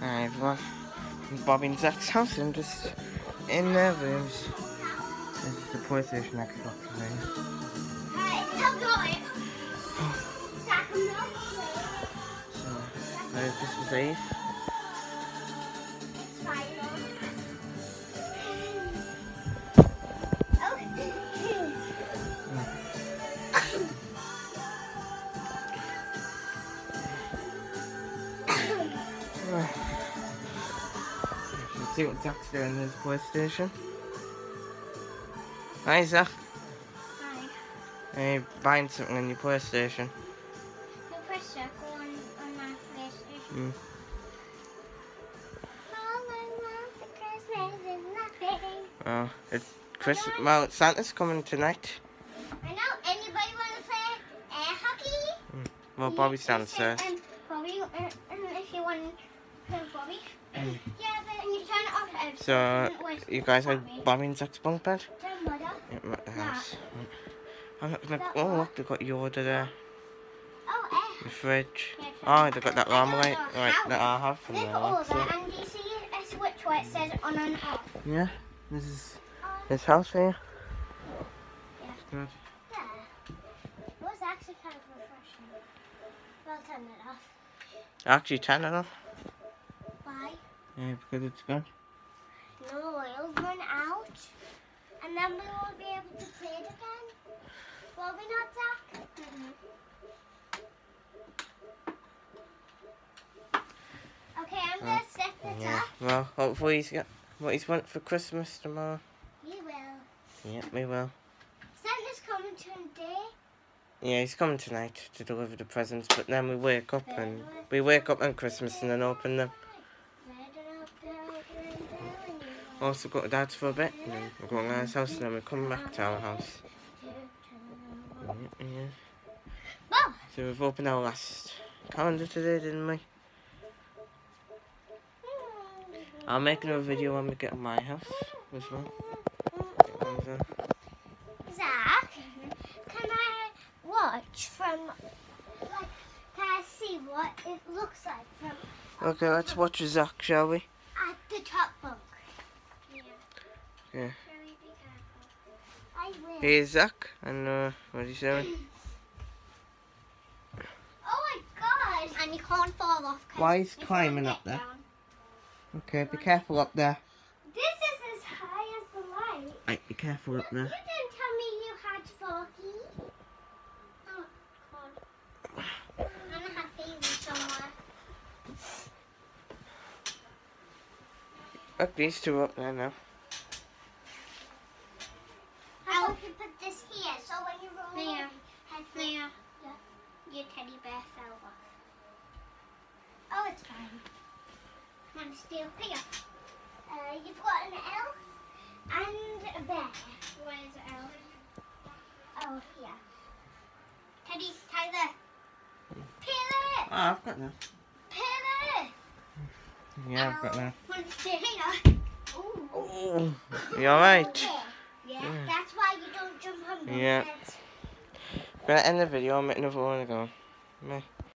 Hi everyone. I'm Bobby and Zach's house. I'm just in their rooms. This is the PlayStation Xbox room. Oh. So, Merry Christmas Eve. See what Zach's doing on his PlayStation. Hi Zach. Hi. Are you buying something on your PlayStation? Mm. Oh, it's Chris. Well, Santa's coming tonight. I know. Anybody want to play air hockey? Well, Bobby's downstairs. And Bobby, and if you want to play Bobby. Mm. Yeah, but you turn it off. uh, So, you guys are? Bobby Zach's bunk bed? Yeah, I'm at the house. I'm not gonna. Oh, look, they've got your order there. Oh. The fridge. Oh, they've got that Marmalade. know Right, that I have from Look there. at all Alexa. that, and you see a switch where it says on and off? Yeah, this is this house here. Yeah. Good. It was actually kind of refreshing. Well, turn it off. Actually, turn it on. Why? Yeah, because it's good. And then we won't be able to play it again. Will we not, Zach? Mm-hmm. Okay, I'm gonna uh, set this Yeah. up. Well, hopefully he's got what he's want for Christmas tomorrow. You will. Yeah, we will. Santa's coming today. Yeah, he's coming tonight to deliver the presents, but then we wake up and we wake up on Christmas and then open them. Also go to Dad's for a bit, and then we go to Anna's house, and then we're coming back to our house. Yeah, yeah. So we've opened our last calendar today, didn't we? I'll make another video when we get to my house as well. Zach, can I watch from, like, can I see what it looks like from Okay, let's watch Zach, shall we? at the top bunk? Yeah. Yeah. Very be careful. I will. Here's Zach, and uh, what are you saying? Oh my god! And you can't fall off. 'cause Why is you climbing up there? down. Okay, be careful up there. This is as high as the light. Right, be careful up You there. didn't tell me you had Forky. Oh, God. I'm gonna have baby somewhere. Look, these two up there now. How about you put this here so when you roll there. head there. Yeah. Your teddy bear fell off. Oh, it's fine. And still here. Uh, you've got an L and a bear. Where's the L? Oh, here. Teddy, Tyler. Peel it! Oh, I've got that. Peel it! Yeah, I've got that. Want to stay here? Ooh. Oh, you alright? Yeah, Yeah. that's why you don't jump on the Yeah. beds. Gonna end the video, I'll make another one go. Meh.